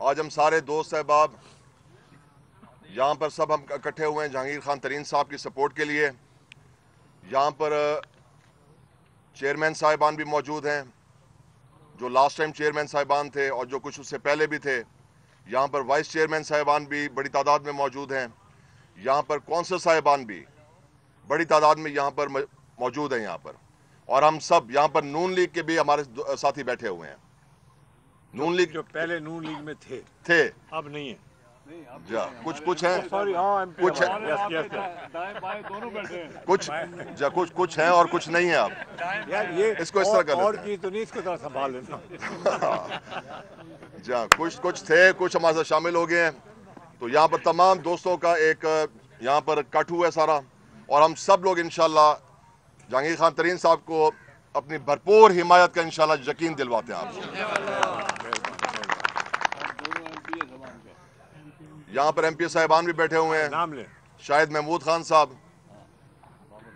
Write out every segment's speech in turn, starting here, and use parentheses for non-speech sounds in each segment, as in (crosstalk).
आज हम सारे दोस्त अहबाब यहाँ पर सब हम इकट्ठे हुए हैं जहांगीर खान तरीन साहब की सपोर्ट के लिए। यहाँ पर चेयरमैन साहिबान भी मौजूद हैं, जो लास्ट टाइम चेयरमैन साहिबान थे और जो कुछ उससे पहले भी थे। यहाँ पर वाइस चेयरमैन साहिबान भी बड़ी तादाद में मौजूद हैं। यहाँ पर कौंसल साहिबान भी बड़ी तादाद में यहाँ पर मौजूद हैं यहाँ पर। और हम सब यहाँ पर नून लीग के भी हमारे साथी बैठे हुए हैं। नून लीग। जो पहले नून लीग में थे। थे। अब नहीं है। जा कुछ कुछ है? हाँ कुछ है? कुछ जा कुछ कुछ है और कुछ नहीं है अब यार ये इसको इस तरह कर और चीज़ तो नहीं इसको तरह संभाल लेना। (laughs) जा कुछ कुछ थे कुछ हमारे साथ शामिल हो गए हैं। तो यहाँ पर तमाम दोस्तों का एक यहाँ पर कट हुआ है सारा। और हम सब लोग इनशाला जहांगीर खान तरीन साहब को अपनी भरपूर हिमायत का इंशाल्लाह यकीन दिलवाते हैं आप। यहाँ पर एमपी साहिबान भी बैठे हुए हैं। नाम ले। शायद महमूद खान साहब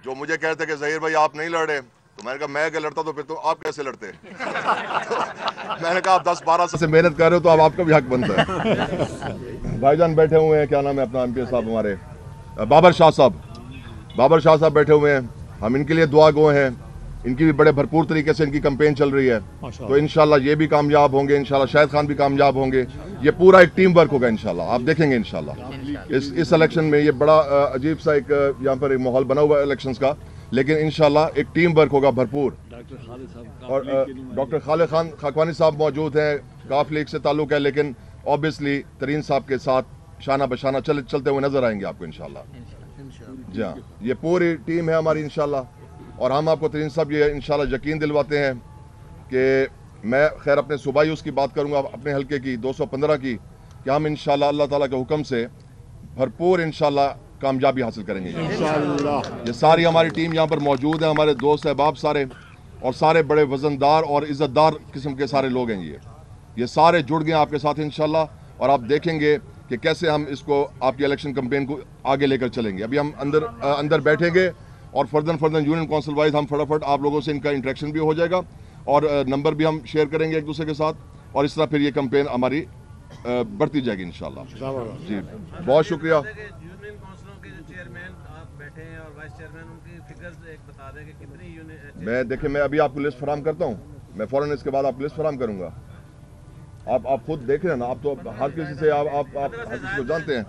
जो मुझे कहते कि जहीर भाई आप नहीं लड़े तो मैंने कहा मैं अगर लड़ता? तो फिर तो आप कैसे लड़ते? (laughs) मैंने कहा आप दस बारह से मेहनत कर रहे हो तो अब आपका भी हक बनता है। भाईजान बैठे हुए हैं क्या नाम है अपना एम साहब हमारे? बाबर शाह साहब बाबर शाह साहब बैठे हुए हैं। हम इनके लिए दुआ गो हैं। इनकी भी बड़े भरपूर तरीके से इनकी कंपेन चल रही है। तो इनशाला ये भी कामयाब होंगे इनशाला शाहिद खान भी कामयाब होंगे। ये पूरा एक टीम वर्क होगा इनशाला। आप देखेंगे इनशाला। इस इस इलेक्शन में ये बड़ा अजीब सा एक यहाँ पर एक माहौल बना हुआ है इलेक्शन का। लेकिन इनशाला एक टीम वर्क होगा भरपूर। और डॉक्टर खालिद खान खाकवानी साहब मौजूद हैं काफ लीग से ताल्लुक है लेकिन ऑब्वियसली तरीन साहब के साथ शाना बशाना चल चलते हुए नज़र आएँगे आपको इनशाला। जी हाँ ये पूरी टीम है हमारी इनशाला। और हम आपको तरीन साहब ये इंशाल्लाह यकीन दिलवाते हैं कि मैं खैर अपने सूबाई उसकी बात करूँगा अपने हल्के की 215 की कि हम इन अल्लाह ताला के हुक्म से भरपूर इन कामयाबी हासिल करेंगे। ये सारी हमारी टीम यहाँ पर मौजूद है हमारे दोस्त अहबाब सारे और सारे बड़े वजनदार और इज़्ज़तदार किस्म के सारे लोग हैं ये। ये सारे जुड़ गए आपके साथ इन और आप देखेंगे कि कैसे हम इसको आपकी इलेक्शन कंपेन को आगे लेकर चलेंगे। अभी हम अंदर अंदर बैठेंगे और further further union council wise हम फटाफट आप लोगों से इनका इंट्रैक्शन भी हो जाएगा और नंबर भी हम शेयर करेंगे एक दूसरे के साथ और इस तरह फिर ये कंपेन हमारी बढ़ती जाएगी इन जी बहुत शुक्रिया। मैं देखिए मैं अभी आपको लिस्ट फराम करता हूँ। मैं फ़ौरन इसके बाद आपको लिस्ट फराम करूँगा। आप आप खुद देख रहे हैं ना आप तो हर किसी से आप आप आप को जानते हैं।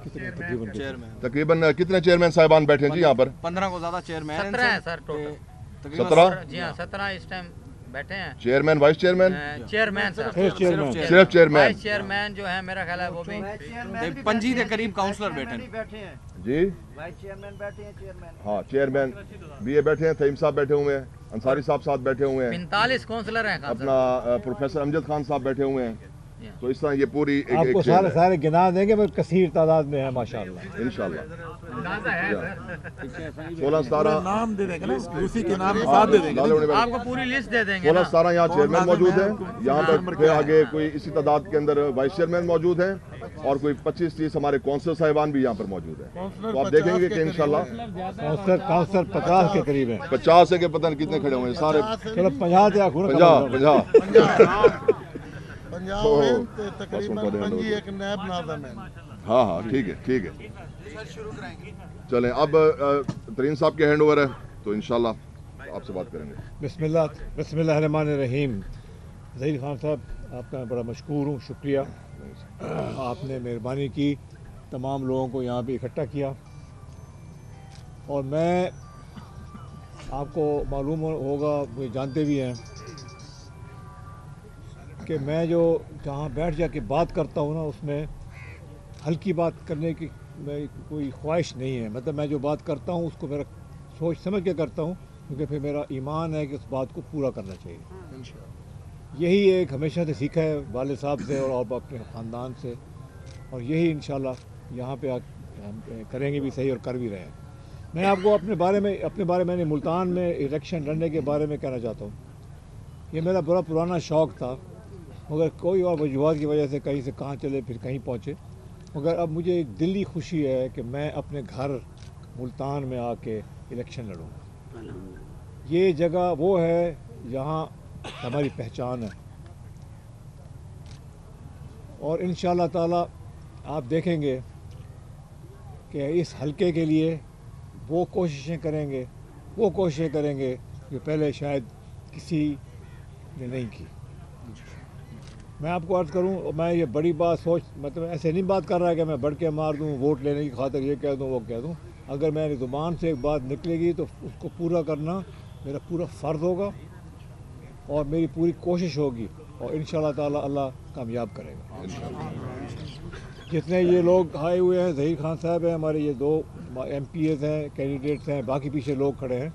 तकरीबन कितने चेयरमैन साहिबान बैठे हैं जी यहाँ पर? पंद्रह को ज़्यादा चेयरमैन सत्रह है सर टोटल सत्रह? जी हाँ सत्रह इस टाइम बैठे हैं। Chairman vice chairman chairman sir सिर्फ़ चेयरमैन चेयरमैन जो है मेरा ख्याल है वो भी पंजी के करीब काउंसलर बैठे हैं। जी? वाइस चेयरमैन बैठे हैं चेयरमैन हाँ चेयरमैन बी ए बैठे हैं थईम साहब बैठे हुए हैं अंसारी साहब साथ बैठे हुए हैं। पैंतालीस काउंसलर हैं अपना प्रोफेसर अमजद खान साहब बैठे हुए हैं। तो इस तरह ये पूरी एक, आपको एक सारे सारे गिना देंगे पर कसीर तादाद में है माशाल्लाह। इंशाल्लाह। सोलह सतारह नाम दे देंगे ना उसी के नाम के साथ दे देंगे आपको पूरी लिस्ट दे देंगे सोलह सतारह यहाँ चेयरमैन मौजूद है। यहाँ पर फिर आगे कोई इसी तादाद के अंदर वाइस चेयरमैन मौजूद है और कोई पच्चीस तीस हमारे कौंसल साहिबान भी यहाँ पर मौजूद है। तो आप देखेंगे कि काउंसलर पचास के करीब है। पचास है के पता नहीं कितने खड़े हुए हैं हाँ। हाँ ठीक है ठीक है। चलें अब तरीन साहब के हैंड ओवर है तो इनशाला आपसे बात करेंगे। रहीम जहीर खान साहब आपका मैं बड़ा मशहूर हूँ शुक्रिया। आपने मेहरबानी की तमाम लोगों को यहाँ पे इकट्ठा किया। और मैं आपको मालूम होगा मुझे जानते भी हैं कि मैं जो जहाँ बैठ जा के बात करता हूँ ना उसमें हल्की बात करने की मैं कोई ख्वाहिश नहीं है। मतलब मैं जो बात करता हूँ उसको मेरा सोच समझ के करता हूँ क्योंकि फिर मेरा ईमान है कि उस बात को पूरा करना चाहिए। यही एक हमेशा से सीखा है वाले साहब से और अपने ख़ानदान से। और यही इन यहाँ पे हम करेंगे भी सही और कर भी रहे हैं। मैं आपको अपने बारे में अपने बारे में मुल्तान में इलेक्शन लड़ने के बारे में कहना चाहता हूँ। ये मेरा बड़ा पुराना शौक़ था। मगर कोई और वजूहत की वजह से कहीं से कहाँ चले फिर कहीं पहुँचे। मगर अब मुझे एक दिली खुशी है कि मैं अपने घर मुल्तान में आके इलेक्शन लड़ूँगा। ये जगह वो है जहाँ हमारी पहचान है। और इन ताला आप देखेंगे कि इस हलके के लिए वो कोशिशें करेंगे वो कोशिशें करेंगे जो पहले शायद किसी ने नहीं की। मैं आपको अर्ज़ करूँ, मैं ये बड़ी बात सोच मतलब ऐसे नहीं बात कर रहा है कि मैं बढ़ के मार दूँ, वोट लेने की खातर ये कह दूँ, वो कह दूँ। अगर मेरी ज़ुबान से एक बात निकलेगी तो उसको पूरा करना मेरा पूरा फ़र्ज़ होगा और मेरी पूरी कोशिश होगी और इन ताला अल्लाह कामयाब करेगा। जितने ये लोग आए हुए हैं, जहीर खान साहब हैं, हमारे ये दो एम पी एज़ हैं, कैंडिडेट्स हैं, बाकी पीछे लोग खड़े हैं।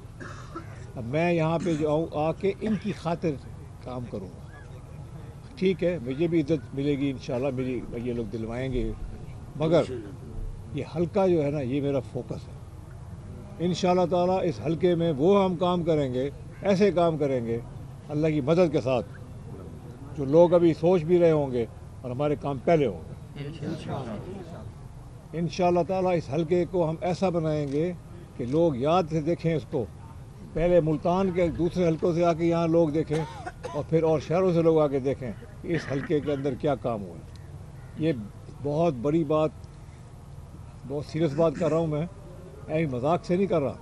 अब मैं यहाँ पे जो आके इनकी खातिर काम करूँगा। ठीक है, मुझे भी इज़्ज़त मिलेगी इन मेरी, ये लोग दिलवाएँगे। मगर ये हल्का जो है ना, ये मेरा फोकस है। इन ताला इस हल्के में वो हम काम करेंगे, ऐसे काम करेंगे, अल्लाह की मदद के साथ, जो लोग अभी सोच भी रहे होंगे और हमारे काम पहले होंगे। इन ताला इस हल्के को हम ऐसा बनाएँगे कि लोग याद से देखें इसको। पहले मुल्तान के दूसरे हल्कों से आके यहाँ लोग देखें और फिर और शहरों से लोग आके देखें। इस हल्के के अंदर क्या काम हुआ? ये बहुत बड़ी बात बहुत सीरियस बात कर रहा हूँ मैं। ऐसी मज़ाक से नहीं कर रहा।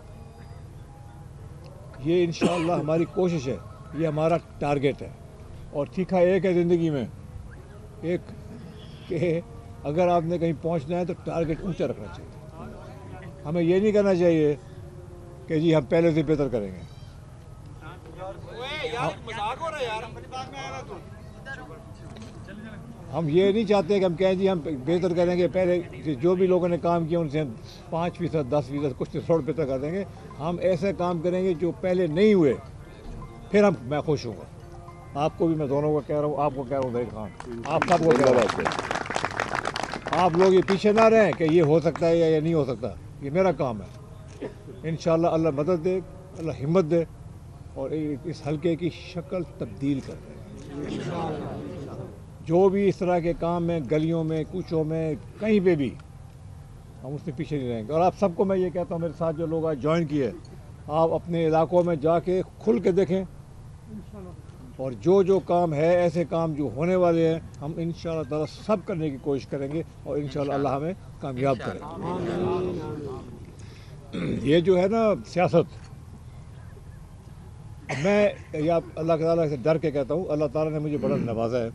ये इन हमारी कोशिश है। ये हमारा टारगेट है। और तीखा एक है ज़िंदगी में। एक कि अगर आपने कहीं पहुँचना है तो टारगेट ऊँचा रखना चाहिए। हमें ये नहीं करना चाहिए कि जी हम पहले से बेहतर करेंगे। हम ये नहीं चाहते कि हम कहें जी, हम बेहतर करेंगे। पहले जो भी लोगों ने काम किया, उनसे हम पाँच फ़ीसद, दस फ़ीसद, कुछ थोड़ा बेहतर कर देंगे। हम ऐसे काम करेंगे जो पहले नहीं हुए। फिर हम, मैं खुश हूँ। आपको भी मैं दोनों को कह रहा हूँ, आपको कह रहा हूँ खान आप सबको कह रहा हूँ। आप लोग ये पीछे ना रहें कि ये हो सकता है या ये नहीं हो सकता। ये मेरा काम है। इन अल्लाह मदद दे, अल्लाह हिम्मत दे और इस हल्के की शक्ल तब्दील कर दे। जो भी इस तरह के काम में गलियों में कुचों में कहीं पे भी हम उससे पीछे नहीं रहेंगे। और आप सबको मैं ये कहता हूँ मेरे साथ जो लोग आज ज्वाइन किए आप अपने इलाकों में जाके खुल के देखें। और जो जो काम है ऐसे काम जो होने वाले हैं हम इन ताला सब करने की कोशिश करेंगे और इन अल्लाह हमें कामयाब करें। ये जो है ना सियासत। मैं या अल्लाह ताला से डर के कहता हूँ अल्लाह ताला ने मुझे बड़ा नवाजा है।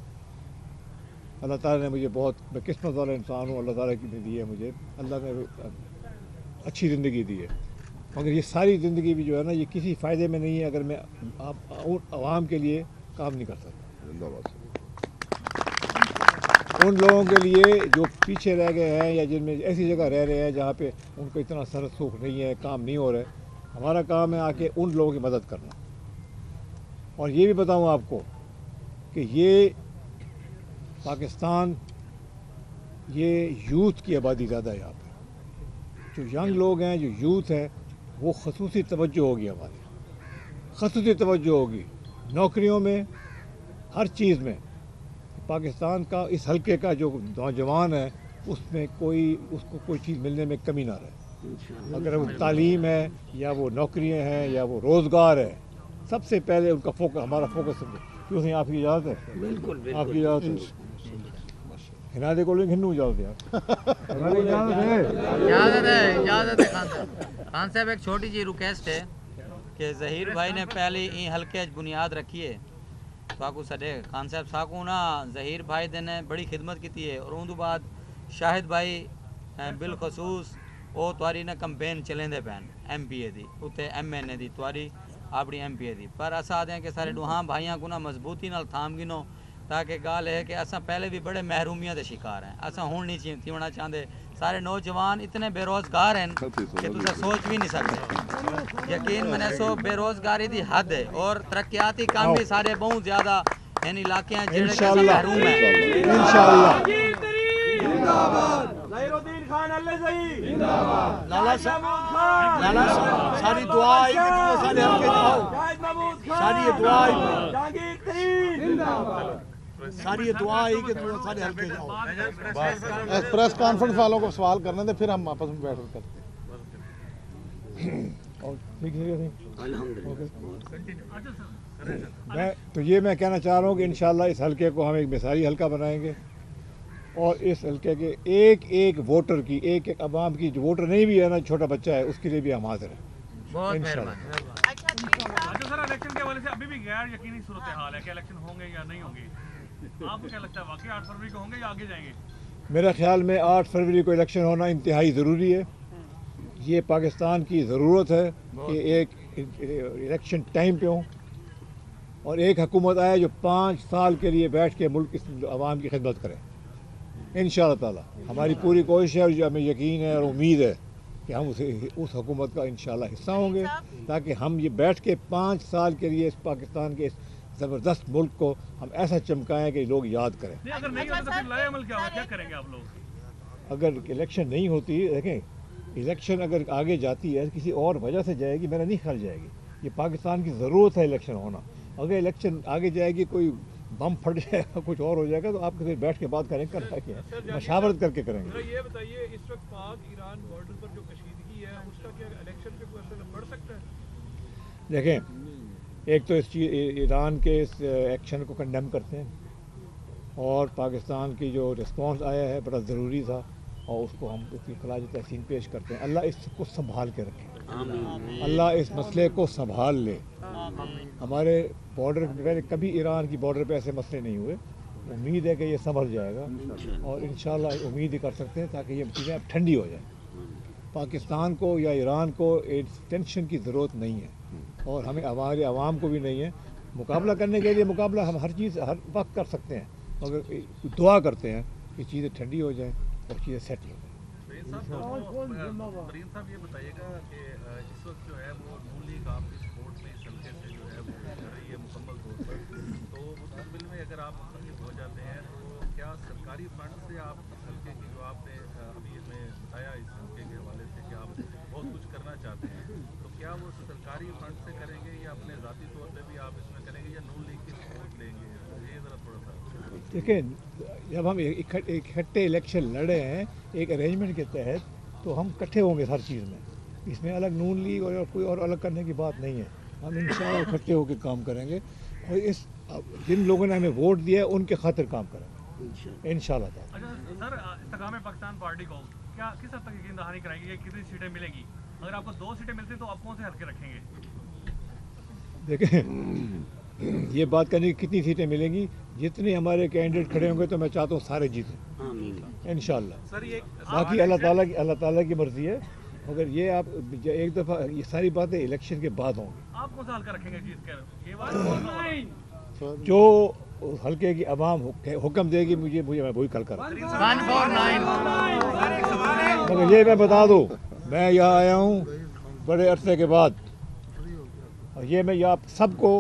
अल्लाह ताला ने मुझे बहुत, मैं किस्मत वाला इंसान हूँ, अल्लाह ताला ने दी है मुझे। अल्लाह ने अच्छी ज़िंदगी दी है। मगर ये सारी ज़िंदगी भी जो है ना, ये किसी फ़ायदे में नहीं है, अगर मैं आप आवाम के लिए काम नहीं कर सकता। उन लोगों के लिए जो पीछे रह गए हैं, या जिनमें ऐसी जगह रह रहे हैं जहाँ पे उनको इतना सर सुख नहीं है, काम नहीं हो रहा है, हमारा काम है आके उन लोगों की मदद करना। और ये भी बताऊँ आपको कि ये पाकिस्तान ये यूथ की आबादी ज़्यादा है यहाँ पर जो यंग लोग हैं जो यूथ हैं वो खसूस तवज्जो होगी हमारी। खसूस तवज्जो होगी। नौकरियों में हर चीज़ में। पाकिस्तान का इस हल्के का जो नौजवान है उसमें कोई उसको कोई चीज़ मिलने में कमी ना रहे। अगर वो तालीम है या वो नौकरियाँ हैं या वो रोज़गार है सबसे पहले उनका फोकस हमारा फोकस क्यों नहीं आपकी इजाज़त है? बिल्कुल आपकी इजाज़त है। हिनादे को हिन्नू इजाज़त है इजाज़त है इजाज़त है खान साहब खान साहब एक छोटी जी रिक्वेस्ट है कि जहीर भाई ने पहले ई हल्के बुनियाद रखी है साकू सडे खान साहब साकू ना जहीर भाई ने बड़ी खिदमत की है और उन बाद शाहिद भाई बिलखसूस ਉਹ ਤੁਹਾਡੀ ਨਾ ਕੰਪੇਨ ਚਲੇਂਦੇ ਪੈਣ ਐਮਪੀਏ ਦੀ ਉੱਤੇ ਐਮਐਨਏ ਦੀ ਤੁਹਾਡੀ ਆਪਣੀ ਐਮਪੀਏ ਦੀ ਪਰ ਅਸਾਂ ਆਦੇ ਕਿ ਸਾਰੇ ਦੁਹਾਂ ਭਾਈਆਂ ਕੋ ਨਾ ਮਜ਼ਬੂਤੀ ਨਾਲ ਥਾਮ ਗਿਨੋ ताकि गाल है कि असा पहले भी बड़े महरूमिया के शिकार हैं। असा हूँ नहीं थीना चाहते सारे नौजवान इतने बेरोजगार हैं कि तुम सोच भी नहीं सकते यकीन मैंने सो बेरोजगारी की हद है और तरक्याती काम भी सारे बहुत ज़्यादा इन इलाके हैं। महरूम सारी दुआ सारी दुआ सारी दुआ आई कि सारे हल्के जाओ। प्रेस कॉन्फ्रेंस वालों को सवाल करने थे फिर हम आपस में बैठ करते (coughs) मैं तो ये मैं कहना चाह रहा हूँ कि इन इस हल्के को हम एक मिसाली हल्का बनाएँगे। और इस हल्के के एक एक वोटर की एक एक अवाम की जो वोटर नहीं भी है ना छोटा बच्चा है उसके लिए भी हम हाजिर हैं। बहुत अच्छा सर इलेक्शन के हवाले से अभी भी गैर यकीनी सूरत हाल है कि इलेक्शन होंगे या नहीं होंगे? आपको क्या लगता है वाकई आठ फरवरी को होंगे या आगे जाएँगे? मेरा ख्याल में आठ फरवरी को इलेक्शन होना इंतहाई ज़रूरी है। ये पाकिस्तान की ज़रूरत है कि एक इलेक्शन टाइम पे हो। और एक हकूमत आए जो पाँच साल के लिए बैठ के मुल्क इस आवाम की खिदमत करे। इन ताला हमारी पूरी कोशिश है और जो हमें यकीन है और उम्मीद है कि हम उसे उस हुकूमत का इन हिस्सा होंगे ताकि हम ये बैठ के पाँच साल के लिए इस पाकिस्तान के इस ज़बरदस्त मुल्क को हम ऐसा चमकाएँ कि लोग याद करें। नहीं अगर नहीं होता तो फिर क्या होगा क्या करेंगे आप लोग? अगर इलेक्शन नहीं होती देखें इलेक्शन अगर आगे जाती है किसी और वजह से जाएगी मेरा नहीं ख्याल जाएगी। ये पाकिस्तान की ज़रूरत है इलेक्शन होना। अगर इलेक्शन आगे जाएगी कोई बम फट जाएगा कुछ और हो जाएगा तो आप फिर बैठ के बात करें करना क्या है? मशावरत करके करेंगे। ये बताइए इस वक्त पाक ईरान बॉर्डर पर जो कशीदगी है उसका क्या इलेक्शन पे कोई असर पड़ सकता है? देखें एक तो इस चीज़ ईरान के इस एक्शन को कंडेम करते हैं। और पाकिस्तान की जो रिस्पांस आया है बड़ा ज़रूरी था और उसको हम उसकी खराज तहसीन पेश करते हैं। अल्लाह इसको संभाल के रखे। अल्लाह इस मसले को संभाल ले। हमारे बॉर्डर पे पहले कभी ईरान की बॉर्डर पे ऐसे मसले नहीं हुए। उम्मीद है कि ये संभल जाएगा। और इन उम्मीद ही कर सकते हैं ताकि ये चीज़ें अब ठंडी हो जाए। पाकिस्तान को या ईरान को टेंशन की ज़रूरत नहीं है। और हमें हमारे आवाम को भी नहीं है। मुकाबला करने के लिए मुकाबला हम हर चीज़ हर वक्त कर सकते हैं मगर दुआ करते हैं कि चीज़ें ठंडी हो जाएँ और चीज़ें सेट हो जाएँ। मरीन साहब ये बताइएगा कि इस वक्त जो है वो नून लीग आपकी सपोर्ट में इस हल्के से जो है वो कर रही है मुकम्मल तौर पर तो मुस्तबिल में अगर आप हो जाते हैं तो क्या सरकारी फंड से आप इस हल्के की जो आपने अ, अभी हमें बताया इस हल्के के हवाले से कि आप बहुत कुछ करना चाहते हैं तो क्या वो सरकारी फंड से करेंगे या अपने ज़ाती तौर पर भी आप इसमें करेंगे या नून लीग की सपोर्ट लेंगे ये ज़रा थोड़ा देखिए जब हम इकट्ठे इकट्ठे इलेक्शन लड़े हैं एक अरेंजमेंट के तहत तो हम इकट्ठे होंगे हर चीज़ में। इसमें अलग नून लीग और कोई और अलग करने की बात नहीं है। हम इन इकट्ठे होकर काम करेंगे और इस जिन लोगों ने हमें वोट दिया है उनके खातिर काम करेंगे। इन ताला अच्छा सर इस्तेकाम पाकिस्तान पार्टी को क्या किस हद तक यकीन दहानी कराएँगे कि कितनी सीटें मिलेंगी? अगर आपको दो सीटें मिलती तो आप कौन से हल्के रखेंगे? देखें ये बात करने की कितनी सीटें मिलेंगी? जितने हमारे कैंडिडेट खड़े होंगे तो मैं चाहता हूँ सारे जीतें। इन सर ये बाकी अल्लाह ताला की अल्लाह ताला की मर्ज़ी है मगर ये आप एक दफ़ा ये सारी बातें इलेक्शन के बाद होंगी। आप जो हल्के की आवाम हुक्म देगी मुझे मुझे मैं वही कल कर मगर ये मैं बता दूँ मैं यहाँ आया हूँ बड़े अरसे के बाद। और ये मैं यहाँ सबको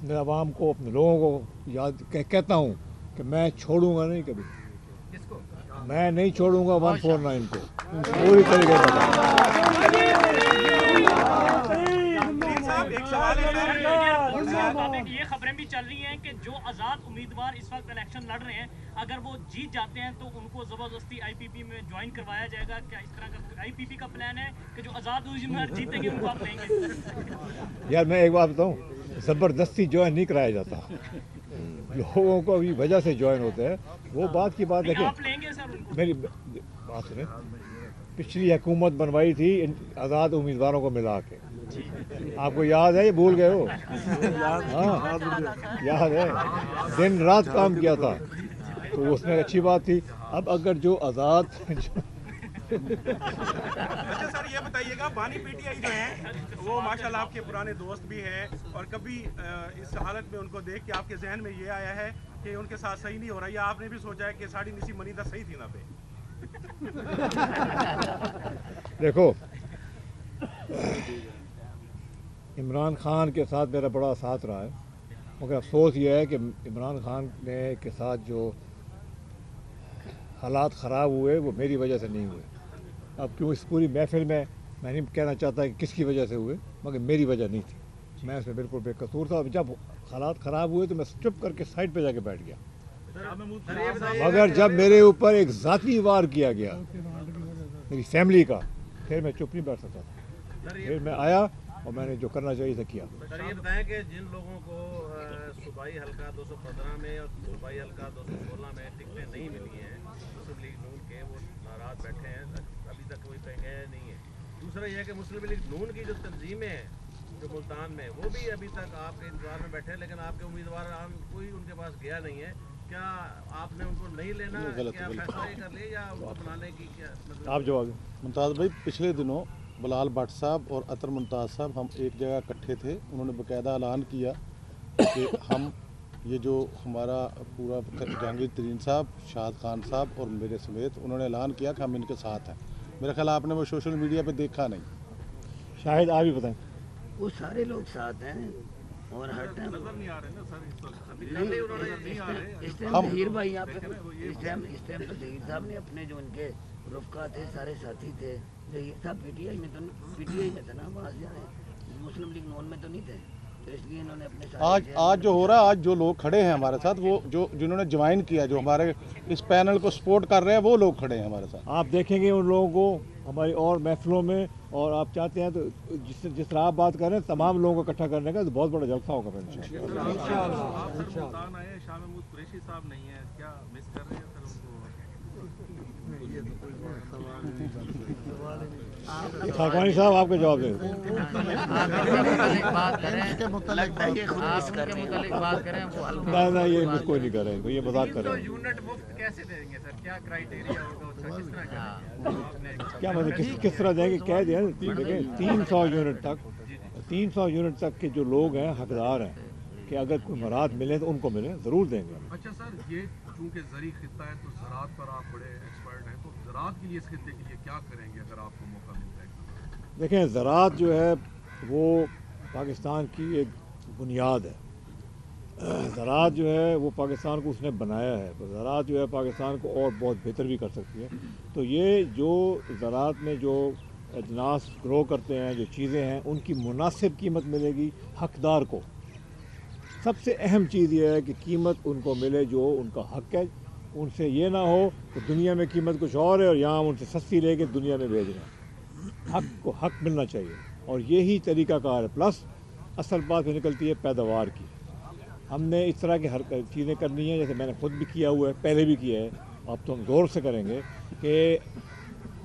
अपने आवाम को अपने लोगों को याद कह, कहता हूँ कि मैं छोड़ूँगा नहीं कभी। मैं नहीं छोड़ूँगा वन फोर नाइन को। पूरी तरीके से बता मुताबिक ये खबरें भी चल रही हैं कि जो आज़ाद उम्मीदवार इस वक्त इलेक्शन लड़ रहे हैं अगर वो जीत जाते हैं तो उनको ज़बरदस्ती आईपीपी में ज्वाइन करवाया जाएगा। क्या इस तरह का आईपीपी का प्लान है कि जो आज़ाद उम्मीदवार जीतेंगे उनको आप लेंगे यार मैं एक बात बताऊँ ज़बरदस्ती ज्वाइन नहीं कराया जाता। लोगों को अभी वजह से ज्वाइन होते हैं। वो बात की बात देखें। मेरी बात सुने। पिछली हुकूमत बनवाई थी आज़ाद उम्मीदवारों को मिला के। आपको याद है ये भूल गए हो? हाँ याद है। दिन रात काम किया था तो उसमें अच्छी बात थी। अब अगर जो आज़ाद (laughs) अच्छा सर ये बताइएगा बानी पीटीआई जो है वो माशाल्लाह आपके पुराने दोस्त भी हैं और कभी इस हालत में उनको देख के आपके जहन में ये आया है कि उनके साथ सही नहीं हो रहा या आपने भी सोचा है कि साड़ी निसी मनीदा सही थी ना पे? देखो इमरान खान के साथ मेरा बड़ा साथ रहा है। मगर अफसोस ये है कि इमरान खान ने के साथ जो हालात ख़राब हुए, वो मेरी वजह से नहीं हुए। अब क्यों इस पूरी महफिल में मैं नहीं कहना चाहता कि किसकी वजह से हुए, मगर मेरी वजह नहीं थी। मैं उसमें बिल्कुल बेकसूर था। जब हालात ख़राब हुए तो मैं चुप करके साइड पर जाके बैठ गया। मगर जब मेरे ऊपर एक ज़ाती वार किया गया, मेरी फैमिली का, फिर मैं चुप नहीं बैठ सकता था। फिर मैं आया और मैंने जो करना चाहिए था किया। सर ये बताएँ कि जिन लोगों को सूबाई हल्का 215 में और सूबाई हल्का 216 में टिकटें नहीं मिली हैं मुस्लिम लीग नून के वो नाराज़ बैठे हैं अभी तक कोई गए नहीं है। दूसरा यह है कि मुस्लिम लीग नून की जो तंजीमें हैं जो मुल्तान में वो भी अभी तक आपके इंतज़ार में बैठे हैं लेकिन आपके उम्मीदवार आम कोई उनके पास गया नहीं है। क्या आपने उनको नहीं लेना क्या फैसला कर लिया या उनको बनाने की क्या मतलब आप जवाब मुमताज़ भाई पिछले दिनों बलाल भट्ट साहब और अतर मुमताज़ साहब हम एक जगह इकट्ठे थे। उन्होंने बाकायदा ऐलान किया कि हम ये जो हमारा पूरा जहांगीर तरीन साहब शाहद खान साहब और मेरे समेत उन्होंने ऐलान किया कि हम इनके साथ हैं। मेरा ख्याल आपने वो सोशल मीडिया पे देखा नहीं। शायद आप ही बताएँ। वो सारे लोग साथ हैं और हर टाइम नज़र नहीं आ रहे ना सर इस वक्त। अभी नहीं, नहीं उन्होंने नहीं आ रहे। इस टाइम हम- भाई यहाँ पे इस टाइम इस टाइम तो साहब ने अपने जो उनके रुफका थे सारे साथी थे जहीर साहब पीटीआई में तो पीटीआई में थे ना वहाँ से मुस्लिम लीग नॉन में तो नहीं थे तो इसलिए इन्होंने अपने आज आज जो हो रहा है आज जो लोग खड़े हैं हमारे साथ वो जो जिन्होंने ज्वाइन किया जो हमारे इस पैनल को सपोर्ट कर रहे हैं वो लोग खड़े हैं हमारे साथ आप देखेंगे उन लोगों को हमारी और महफिलों में और आप चाहते हैं तो जिस जिस तरह आप बात कर रहे हैं तमाम लोगों को इकट्ठा करने का तो बहुत बड़ा जलसा होगा फिर शाह महमूद कुरैशी साहब नहीं है क्या मिस कर रहे हैं खाकवानी साहब आपका जवाब दें ना ये कोई नहीं कर ये मज़ाक कर हैं। क्या मतलब किस किस तरह देंगे कह दें देखें, तीन सौ यूनिट तक, तीन सौ यूनिट तक के जो लोग हैं, हकदार हैं, कि अगर कोई मराद मिले तो उनको मिले, ज़रूर देंगे। अच्छा सर ये चूँकि जरी खिता है तो ज़रात पर आप बड़े एक्सपर्ट हैं तो ज़रात के लिए इस खत्े के लिए क्या करेंगे अगर आपको मौका मिलता है देखें, ज़रात जो है, वो पाकिस्तान की एक बुनियाद है। ज़रात जो है, वो पाकिस्तान को उसने बनाया है तो ज़रात जो है, पाकिस्तान को और बहुत बेहतर भी कर सकती है। तो ये जो ज़रात में जो अजनास ग्रो करते हैं, जो चीज़ें हैं, उनकी मुनासिब कीमत मिलेगी हकदार को। सबसे अहम चीज़ ये है कि कीमत उनको मिले जो उनका हक है। उनसे ये ना हो कि दुनिया में कीमत कुछ और है और यहाँ उनसे सस्ती लेके दुनिया में भेज रहे हैं। हक को हक मिलना चाहिए और यही तरीकाकार है। प्लस असल बात में निकलती है पैदावार की। हमने इस तरह की हर चीज़ें करनी है, जैसे मैंने खुद भी किया हुआ है, पहले भी किया है। अब तो हम ज़ोर से करेंगे कि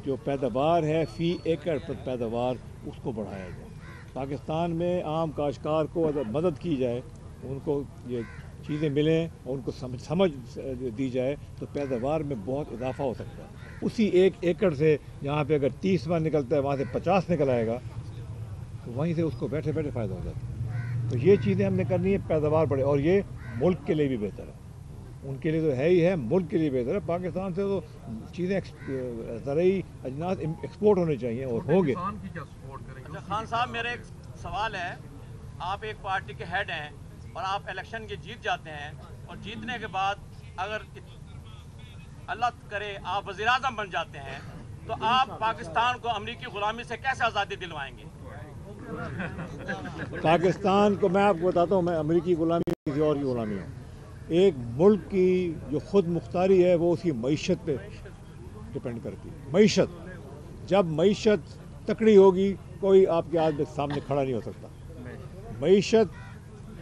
जो पैदावार है, फ़ी एकड़ पर पैदावार उसको बढ़ाया जाए। पाकिस्तान में आम काशकार को अगर मदद की जाए उनको ये चीज़ें मिलें और उनको समझ समझ दी जाए तो पैदावार में बहुत इजाफा हो सकता है। उसी एक एकड़ से जहाँ पे अगर तीस मन निकलता है वहाँ से पचास निकल आएगा तो वहीं से उसको बैठे बैठे फ़ायदा हो जाता है। तो ये चीज़ें हमने करनी है पैदावार बढ़े और ये मुल्क के लिए भी बेहतर है। उनके लिए तो है ही है मुल्क के लिए बेहतर है। पाकिस्तान से तो चीज़ें ज़रूरी अजनास एक्सपोर्ट होने चाहिए और होंगे। सपोर्ट करेंगे? अच्छा खान साहब मेरा एक सवाल है। आप एक पार्टी के हेड हैं और आप इलेक्शन के जीत जाते हैं और जीतने के बाद अगर अल्लाह करे, आप वज़ीर आज़म बन जाते हैं तो आप पाकिस्तान को अमरीकी ग़ुलामी से कैसे आज़ादी दिलवाएँगे? पाकिस्तान को मैं आपको बताता हूँ, मैं अमेरिकी गुलामी किसी और की गुलामी हूँ। एक मुल्क की जो खुद मुख्तारी है, वो उसकी मीशत पे डिपेंड करती है। मीशत, जब मीशत तकड़ी होगी, कोई आपके आज सामने खड़ा नहीं हो सकता। मीशत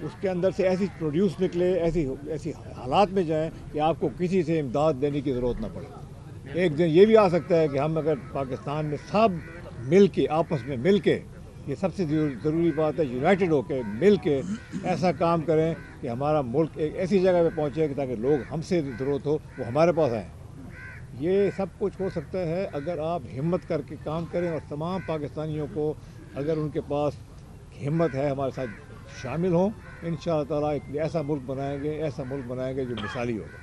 उसके अंदर से ऐसी प्रोड्यूस निकले, ऐसी ऐसी हालात में जाए कि आपको किसी से इमदाद देने की ज़रूरत ना पड़े। एक दिन ये भी आ सकता है कि हम अगर पाकिस्तान में सब मिल के आपस में मिल के ये सबसे ज़रूरी बात है यूनाइटेड होकर मिल के ऐसा काम करें कि हमारा मुल्क एक ऐसी जगह पे पहुँचे कि ताकि लोग हमसे ज़रूरत हो, वो हमारे पास आए। ये सब कुछ हो सकता है अगर आप हिम्मत करके काम करें और तमाम पाकिस्तानियों को अगर उनके पास हिम्मत है, हमारे साथ शामिल हों इन ताला तक ऐसा मुल्क बनाएँगे ऐसा मुल्क बनाएँगे जो मिसाली होगा